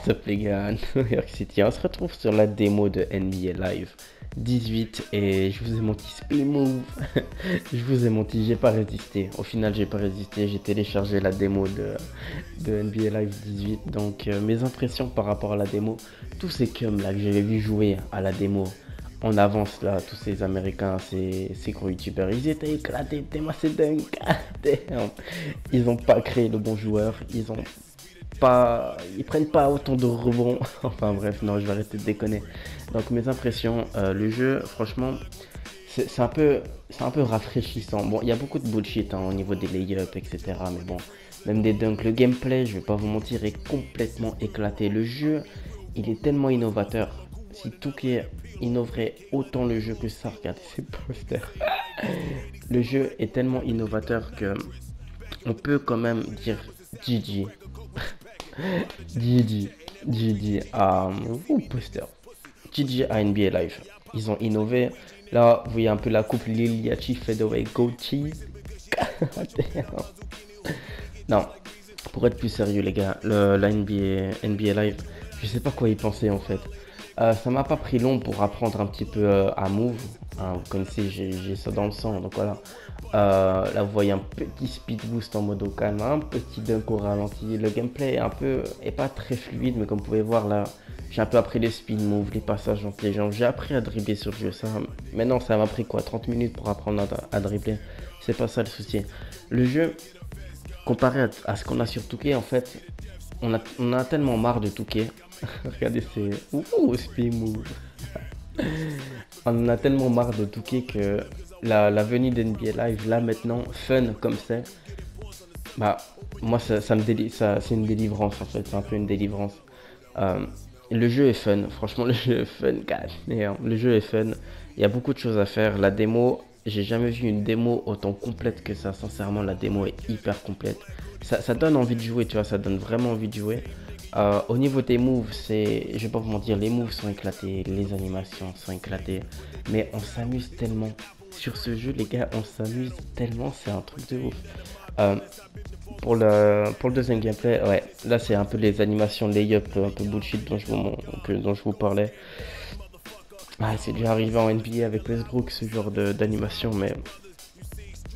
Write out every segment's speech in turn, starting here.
What's up les gars, New York City. On se retrouve sur la démo de NBA Live 18 et je vous ai menti split move. je vous ai menti, j'ai pas résisté. Au final, j'ai pas résisté. J'ai téléchargé la démo de, de NBA Live 18. Donc euh, mes impressions par rapport à la démo, tous ces cums là que j'avais vu jouer à la démo. En avance là, tous ces américains, ces, ces gros youtubeurs, ils étaient éclatés, c'est dingue, ils ont pas créé le bon joueur, ils ont ils prennent pas autant de rebonds. enfin bref, non, je vais arrêter de déconner. Donc mes impressions, euh, le jeu, franchement, c'est un peu, c'est un peu rafraîchissant. Bon, il y a beaucoup de bullshit hein, au niveau des layups, etc. Mais bon, même des dunks, le gameplay, je vais pas vous mentir, est complètement éclaté. Le jeu, il est tellement innovateur. Si tout qui innoverait autant le jeu que ça, regardez ces posters. le jeu est tellement innovateur que on peut quand même dire GG GG, GG à poster. GG à NBA Live. Ils ont innové. Là, vous voyez un peu la coupe Liliachi Gold Cheese. non, pour être plus sérieux, les gars, le, la NBA, NBA Live, je sais pas quoi y penser en fait. Euh, ça m'a pas pris long pour apprendre un petit peu euh, à move. Hein, vous connaissez, j'ai ça dans le sang, donc voilà. Euh, là, vous voyez un petit speed boost en mode au calme, un petit dunk au ralenti. Le gameplay est un peu, est pas très fluide, mais comme vous pouvez voir là, j'ai un peu appris les speed moves, les passages entre les jambes. J'ai appris à dribbler sur le jeu. Ça, maintenant, ça m'a pris quoi 30 minutes pour apprendre à, dribbler. C'est pas ça le souci. Le jeu, comparé à, ce qu'on a sur Touquet, en fait, on a, on a tellement marre de Touquet. Regardez, c'est. Ouh, speed move. on a tellement marre de Touquet que la, la venue d'NBA Live, là maintenant, fun comme c'est, bah, moi, ça, ça me ça, c'est une délivrance en fait, c'est un peu une délivrance. Euh, le jeu est fun, franchement, le jeu est fun, le jeu est fun. Il y a beaucoup de choses à faire. La démo, j'ai jamais vu une démo autant complète que ça. Sincèrement, la démo est hyper complète. Ça, donne envie de jouer, tu vois, ça donne vraiment envie de jouer. Euh, au niveau des moves, c'est, je vais pas vous mentir, les moves sont éclatés, les animations sont éclatées, mais on s'amuse tellement sur ce jeu, les gars, on s'amuse tellement, c'est un truc de ouf. Euh, pour, le, pour le deuxième gameplay, ouais, là c'est un peu les animations lay-up un peu bullshit dont je vous, dont je vous parlais. Ah, c'est déjà arrivé en NBA avec Westbrook ce genre d'animation, mais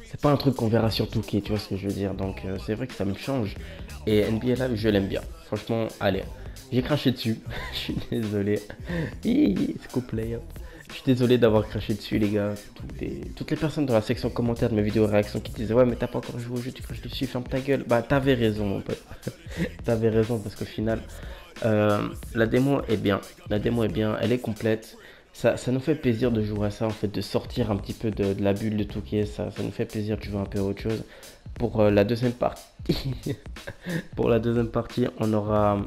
c'est pas un truc qu'on verra sur Touquet, tu vois ce que je veux dire. Donc euh, c'est vrai que ça me change. Et NBA là, je l'aime bien. Franchement, allez, j'ai craché dessus. je suis désolé. Layup. Je suis désolé d'avoir craché dessus, les gars. Toutes les, personnes dans la section commentaires de mes vidéos réactions qui disaient Ouais, mais t'as pas encore joué au jeu, tu craches dessus, ferme ta gueule. Bah, t'avais raison, mon pote. t'avais raison parce qu'au final, euh, la démo est bien. La démo est bien, elle est complète. Ça, nous fait plaisir de jouer à ça, en fait, de sortir un petit peu de, la bulle de Touquet. Ça, ça nous fait plaisir de jouer un peu à autre chose. Pour euh, la deuxième partie, pour la deuxième partie, on aura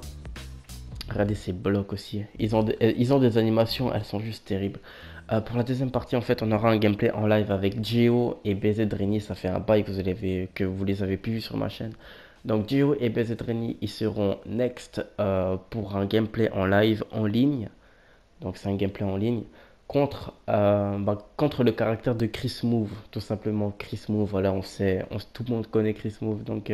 Regardez ces blocs aussi. Ils ont, euh, ils ont des animations, elles sont juste terribles. Euh, pour la deuxième partie, en fait, on aura un gameplay en live avec Gio et BZ Dreni. Ça fait un bail que vous, avez, que vous les avez plus vus sur ma chaîne. Donc Gio et BZ Dreni, ils seront next pour un gameplay en live en ligne. Donc c'est un gameplay en ligne contre, bah, contre le caractère de Chris Move. Tout simplement, Chris Move, voilà, on sait, tout le monde connaît Chris Move. Donc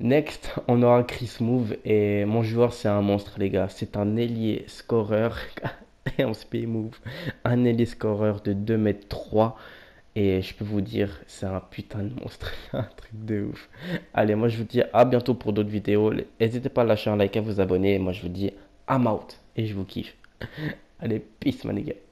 Next, on aura Chris Move et mon joueur c'est un monstre les gars. C'est un ailier scoreur et on speed move. Un ailier scoreur de 2 m 3 et je peux vous dire c'est un putain de monstre. un truc de ouf. Allez, moi je vous dis à bientôt pour d'autres vidéos. N'hésitez pas à lâcher un like, à vous abonner. moi je vous dis I'm out et je vous kiffe. Allez, peace my gars.